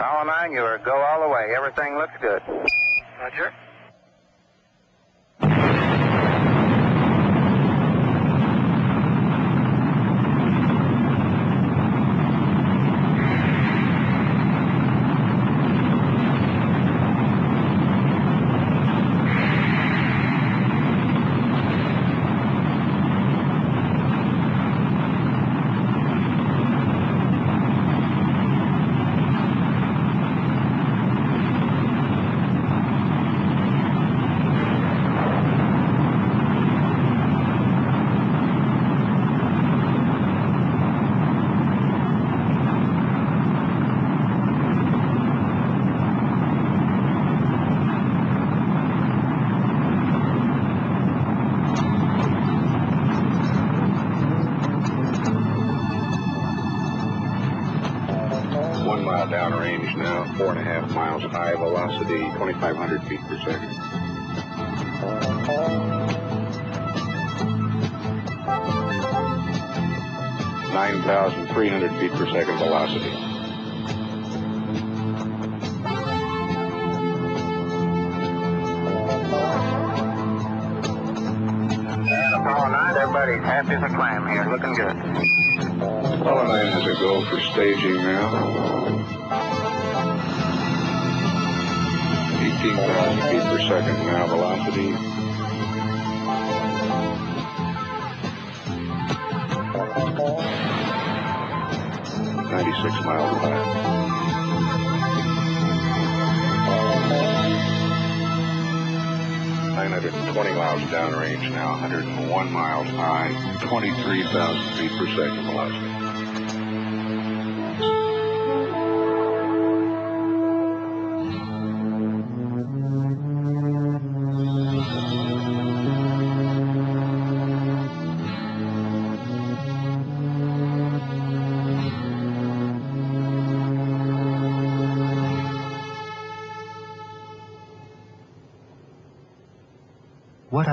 Apollo 9, you go all the way. Everything looks good. Roger. Downrange now, four and a half miles high, velocity 2,500 feet per second. Nine thousand three hundred feet per second velocity. And Apollo 9, everybody's happy as a clam here. Looking good. Apollo 9 has a go for staging now. 18,000 feet per second now, velocity. Ninety-six miles an hour. Nine hundred and twenty miles downrange now, hundred and one miles high, twenty-three thousand feet per second velocity.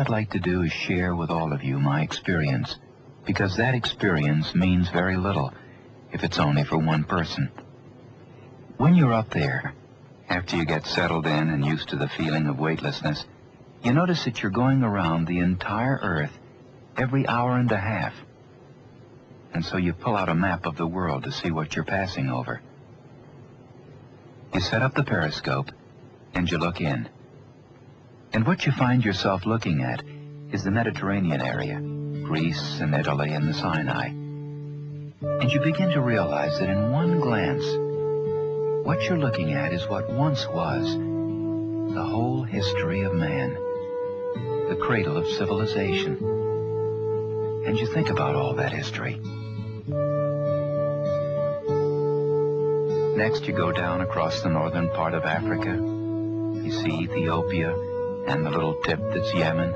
I'd like to do is share with all of you my experience, because that experience means very little if it's only for one person. When you're up there, after you get settled in and used to the feeling of weightlessness, you notice that you're going around the entire Earth every hour and a half. And so you pull out a map of the world to see what you're passing over. You set up the periscope and you look in. And what you find yourself looking at is the Mediterranean area, Greece and Italy and the Sinai. And you begin to realize that in one glance, what you're looking at is what once was the whole history of man, the cradle of civilization. And you think about all that history. Next, you go down across the northern part of Africa. You see Ethiopia and the little tip that's Yemen.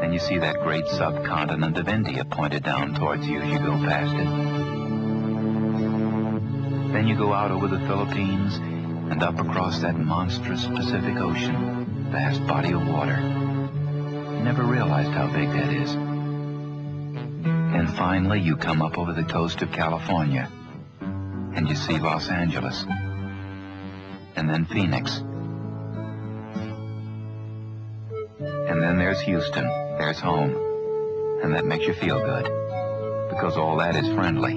Then you see that great subcontinent of India pointed down towards you as you go past it. Then you go out over the Philippines and up across that monstrous Pacific Ocean, vast body of water. Never realized how big that is. And finally, you come up over the coast of California and you see Los Angeles. And then Phoenix. And then there's Houston. There's home. And that makes you feel good. Because all that is friendly.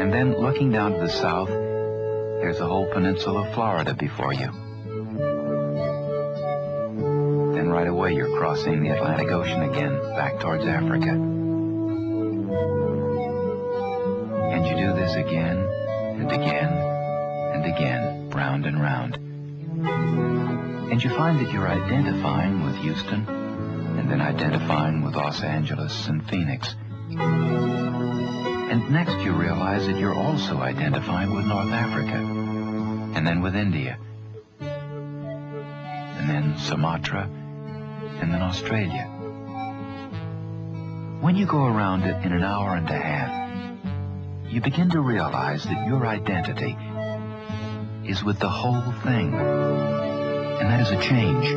And then looking down to the south, there's the whole peninsula of Florida before you. Then right away you're crossing the Atlantic Ocean again, back towards Africa. You find that you're identifying with Houston, and then identifying with Los Angeles and Phoenix. And next you realize that you're also identifying with North Africa, and then with India, and then Sumatra, and then Australia. When you go around it in an hour and a half, you begin to realize that your identity is with the whole thing. And that is a change.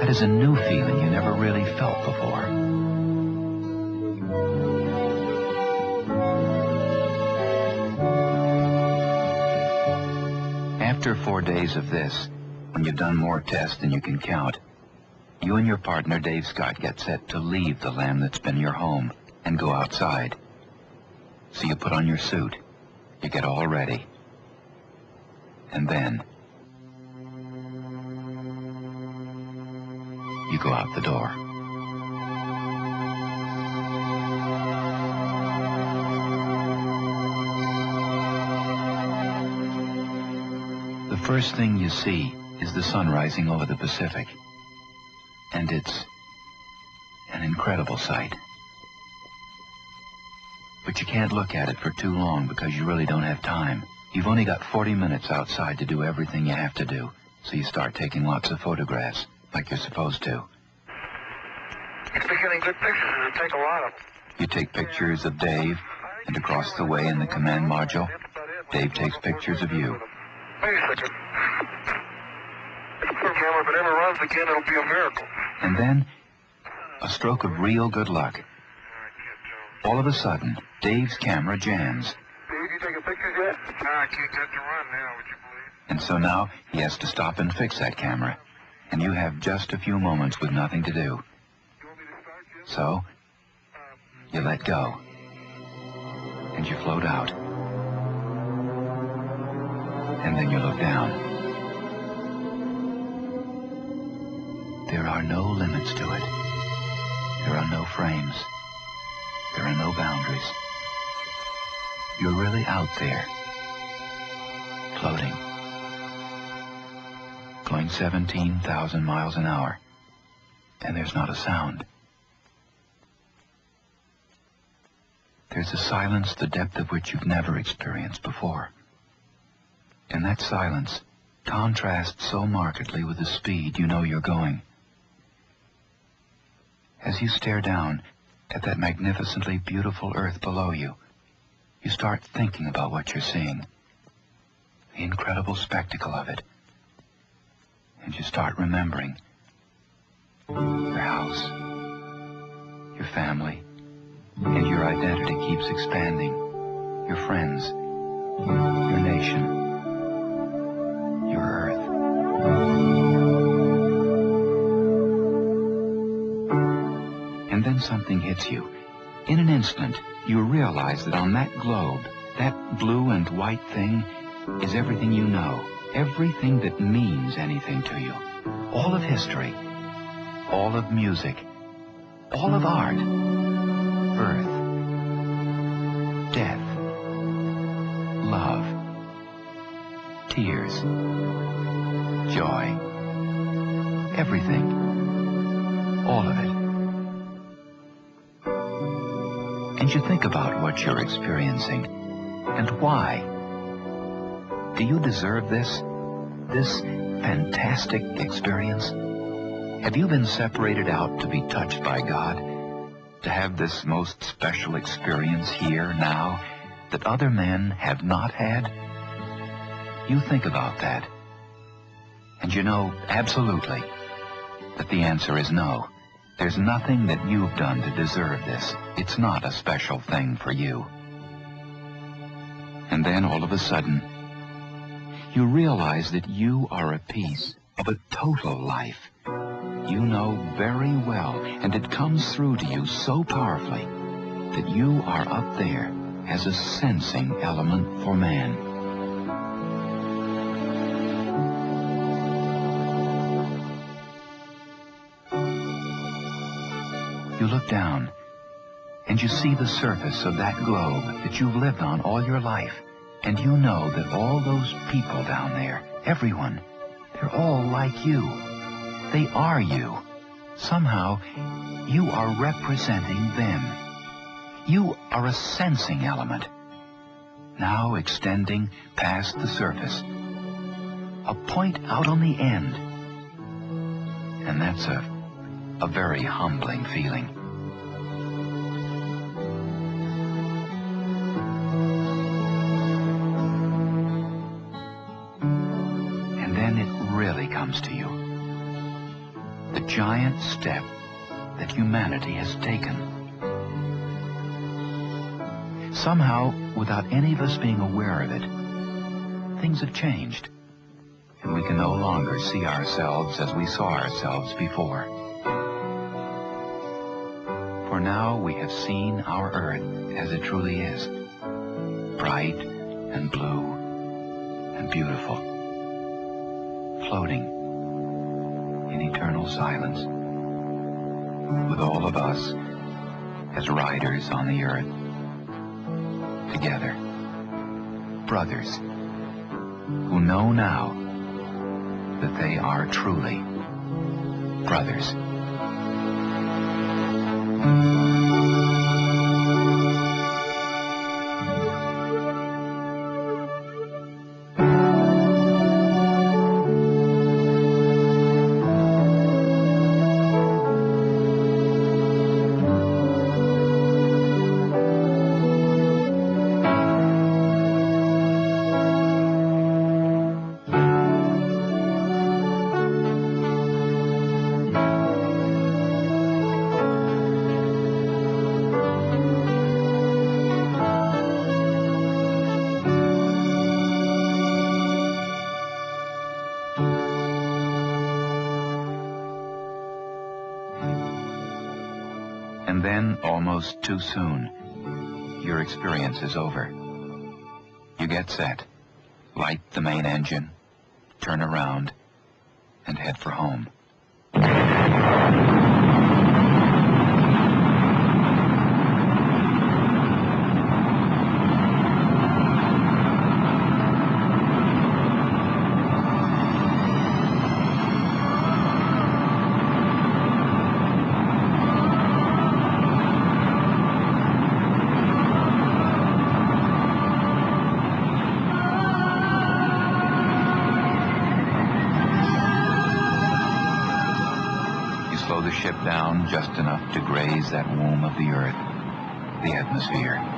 That is a new feeling you never really felt before. After four days of this, when you've done more tests than you can count, you and your partner Dave Scott get set to leave the land that's been your home and go outside. So you put on your suit, you get all ready, and then You go out the door. The first thing you see is the sun rising over the Pacific. And it's an incredible sight. But you can't look at it for too long because you really don't have time. You've only got 40 minutes outside to do everything you have to do, so you start taking lots of photographs, like you're supposed to. It's getting good pictures. It'll take a lot of You take pictures of Dave, and across the way in the command module, Dave takes pictures of you. Wait a second. If camera, if it ever runs again, it'll be a miracle. And then, a stroke of real good luck. All of a sudden, Dave's camera jams. Dave, you taking pictures yet? No, I can't get to run now, would you believe? And so now he has to stop and fix that camera. And you have just a few moments with nothing to do. So, you let go. And you float out. And then you look down. There are no limits to it. There are no frames. There are no boundaries. You're really out there. Floating. Going 17,000 miles an hour. And there's not a sound. There's a silence the depth of which you've never experienced before. And that silence contrasts so markedly with the speed you know you're going. As you stare down at that magnificently beautiful earth below you, you start thinking about what you're seeing, the incredible spectacle of it. And you start remembering your house, your family, and your identity keeps expanding. Your friends, your nation, your earth. And then something hits you. In an instant, you realize that on that globe, that blue and white thing is everything you know, everything that means anything to you. All of history, all of music, all of art, birth, death, love, tears, joy, everything, all of it. And you think about what you're experiencing and why. Do you deserve this? This fantastic experience? Have you been separated out to be touched by God? To have this most special experience here, now, that other men have not had? You think about that. And you know absolutely that the answer is no. There's nothing that you've done to deserve this. It's not a special thing for you. And then all of a sudden, you realize that you are a piece of a total life. You know very well, and it comes through to you so powerfully, that you are up there as a sensing element for man. You look down, and you see the surface of that globe that you've lived on all your life. And you know that all those people down there, everyone, they're all like you. They are you. Somehow, you are representing them. You are a sensing element, now extending past the surface. A point out on the end. And that's a, a very humbling feeling. Step that humanity has taken. Somehow, without any of us being aware of it, things have changed. and we can no longer see ourselves as we saw ourselves before. For now we have seen our earth as it truly is, bright and blue and beautiful, floating in eternal silence, with all of us as riders on the earth, together, brothers, who know now that they are truly brothers. Then, almost too soon, your experience is over. You get set, light the main engine, turn around, and head for home. Slow the ship down just enough to graze that womb of the earth, the atmosphere.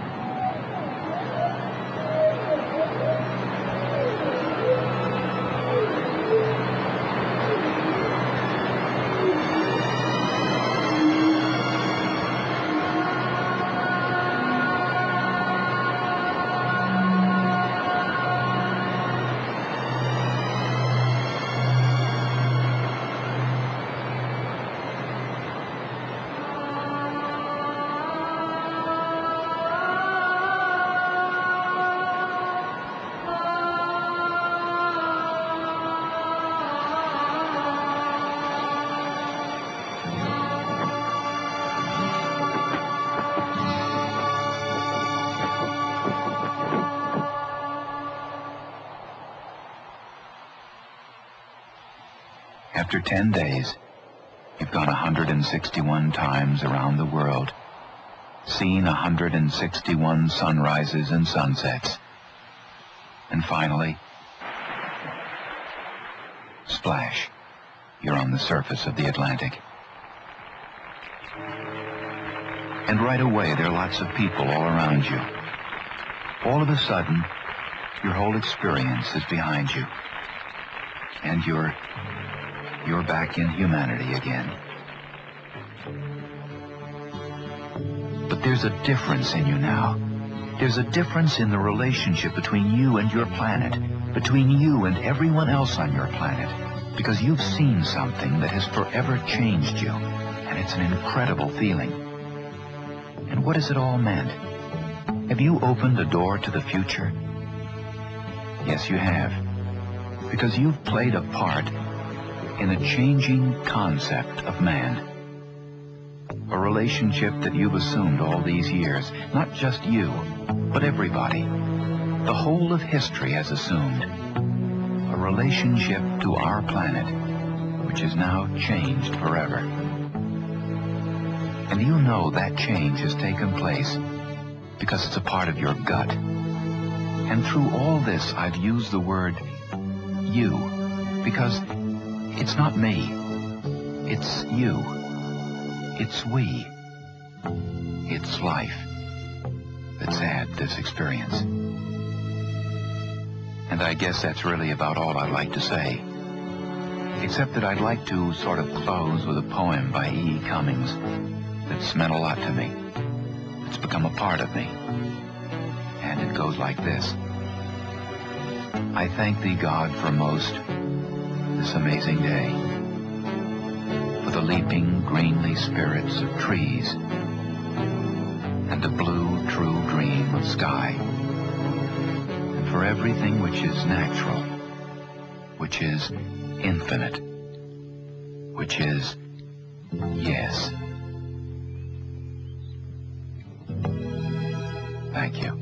After 10 days, you've gone 161 times around the world, seen 161 sunrises and sunsets, and finally, splash, you're on the surface of the Atlantic. And right away, there are lots of people all around you. All of a sudden, your whole experience is behind you. And you're you're back in humanity again. But there's a difference in you now. There's a difference in the relationship between you and your planet, between you and everyone else on your planet, because you've seen something that has forever changed you, and it's an incredible feeling. And what has it all meant? Have you opened a door to the future? Yes, you have. Because you've played a part in a changing concept of man. A relationship that you've assumed all these years, not just you, but everybody. The whole of history has assumed. A relationship to our planet, which is now changed forever. And you know that change has taken place because it's a part of your gut. And through all this, I've used the word you because it's not me. It's you. It's we. It's life that's had this experience. And I guess that's really about all I'd like to say. Except that I'd like to sort of close with a poem by E. E. Cummings that's meant a lot to me. It's become a part of me. And it goes like this. I thank thee, God, for most this amazing day. For the leaping, greenly spirits of trees and the blue, true dream of sky. And for everything which is natural, which is infinite, which is yes. Thank you.